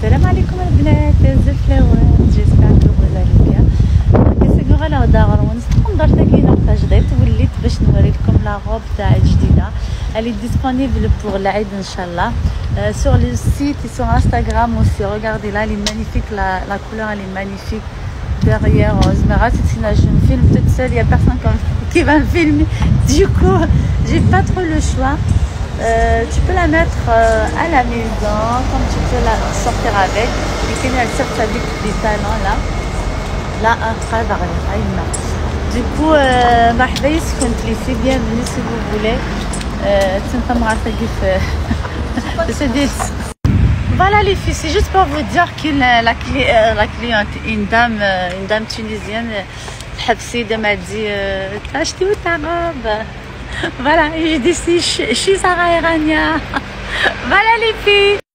السلام عليكم البنات زف لوان جيسبر كو vous allez bien كنسقوا على دار ونستقم درت كاين وقت جديد وليت باش نوري لكم لا روب تاع جديده elle est disponible pour l'Aïd Inch'Allah euh, sur le site et sur Instagram aussi regardez là elle est magnifique la, la couleur elle est magnifique derrière Osmera c'est une je me filme toute seule il y a personne comme, qui va me filmer du coup j'ai pas trop le choix euh, tu peux la mettre euh, à la maison, comme tu peux la sortir avec. Et qu'elle elle sort avec des talons là. Là, un travers Du coup, euh, مرحبا يسكن لي bienvenue si vous voulez. تنتم عارفة كيف سديت Voilà les filles, c'est juste pour vous dire que la, la, la cliente, une dame, une dame tunisienne, حبسيدة m'a dit t'as acheté où ta robe Voilà, je suis Sarah Erania. Voilà les filles.